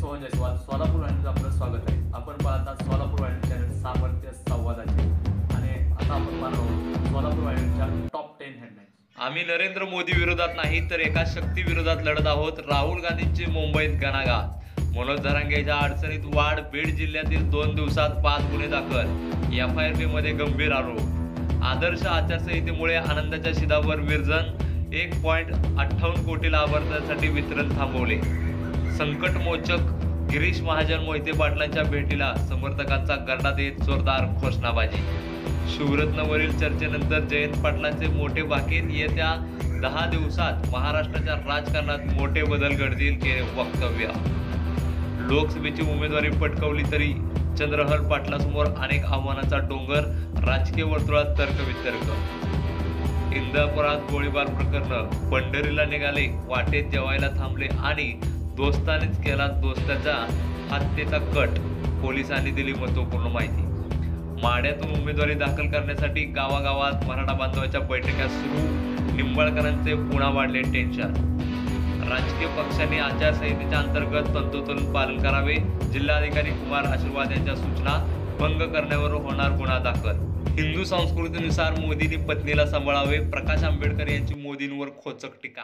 सोहन जयस्वाल सोलापूर वाहिनीचं आपलं स्वागत आहे. आपण पाहतात सोलापूर वाहिनी चॅनल सामर्थ्य संवादाचे आणि आता आपण पाहणार आहोत सोलापूर वाहिनीच्या टॉप टेन हेडलाईन्स आम्ही नरेंद्र मोदी विरोधात नाही तर एका शक्ती विरोधात लढत आहोत राहुल गांधींची मुंबईत गणागात मनोज धरांगेच्या अडचणीत वाढ बीड जिल्ह्यातील दोन दिवसात पाच गुन्हे दाखल एफ आय आरमध्ये गंभीर आरोप. आदर्श आचारसंहितेमुळे आनंदाच्या शिदावर विरजन एक पॉईंट अठ्ठावन्न कोटी लाभार्थ्यांसाठी वितरण थांबवले. संकटमोचक गिरीश महाजन मोहिते पाटलांच्या भेटीला समर्थकांचा गरडा देत जोरदार घोषणाबाजी. शिवरत्नवरील चर्चेनंतर जयंत पाटलांचे मोठे बाकीत येत्या दहा दिवसात महाराष्ट्राच्या राजकारणात मोठे बदल घडतील केले वक्तव्य. लोकसभेची उमेदवारी पटकवली तरी चंद्रहर पाटलासमोर अनेक आव्हानाचा डोंगर राजकीय वर्तुळात तर्कवितर्क इंदापुरात गोळीबार प्रकरण पंढरीला निघाले वाटेत जेवायला थांबले आणि दोस्तानेच केला दोस्ताच्या हत्येचा कट. पोलिसांनी दिली महत्त्वपूर्ण माहिती. माड्यातून उमेदवारी दाखल करण्यासाठी गावागावात मराठा बांधवाच्या बैठका सुरू. निंबाळकरांचे पुन्हा वाढले टेन्शन राजकीय पक्षांनी आचारसंहितेच्या अंतर्गत तंतोतंत पालन करावे. जिल्हाधिकारी कुमार आशीर्वाद यांच्या सूचना भंग करण्यावर होणार गुन्हा दाखल. हिंदू संस्कृतीनुसार मोदींनी पत्नीला सांभाळावे. प्रकाश आंबेडकर यांची मोदींवर खोचक टीका.